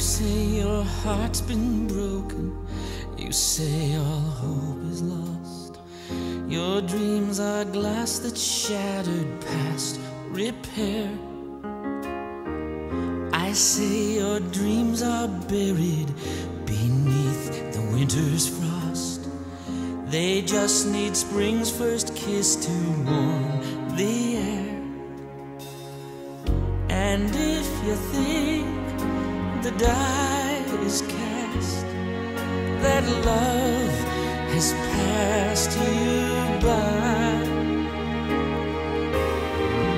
say your heart's been broken. You say all hope is lost. Your dreams are glass that's shattered past repair. I say your dreams are buried beneath the winter's frost. They just need spring's first kiss to warm the air. And if you think the die is cast, that love has passed you by.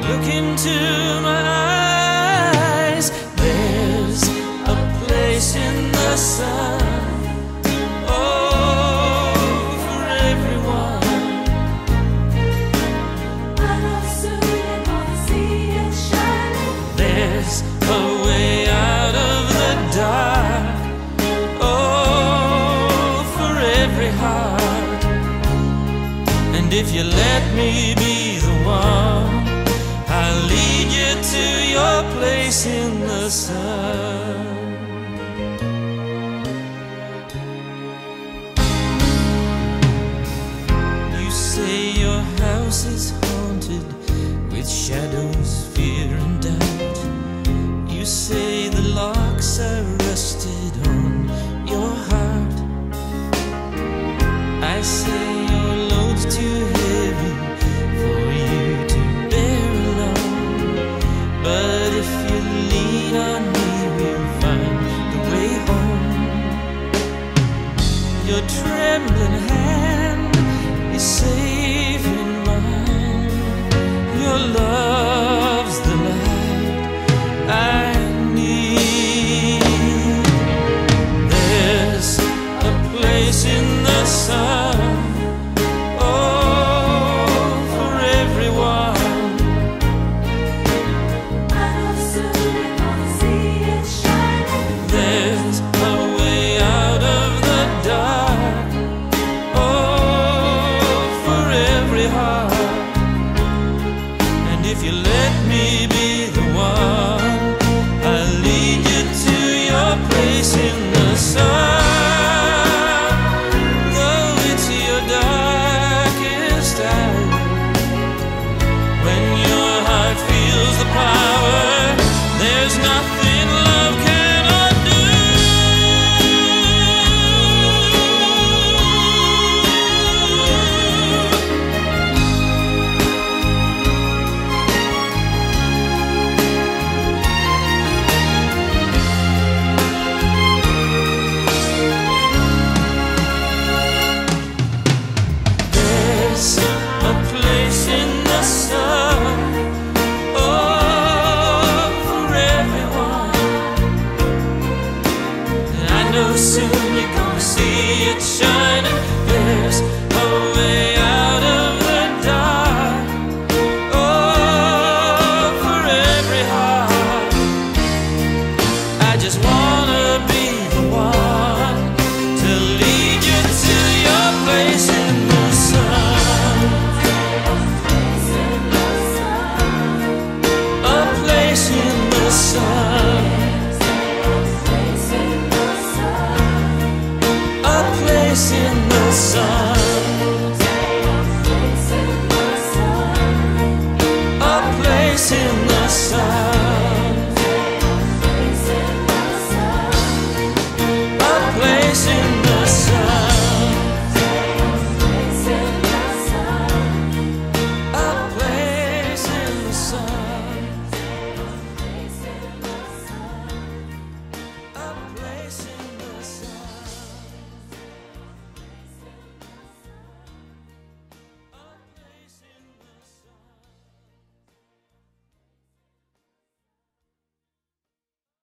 Look into my eyes, every heart. And if you let me be the one, I'll lead you to your place in the sun. You say your house is haunted with shadows your trembling hand is safe in mine. Your love. baby. you're gonna see it shine.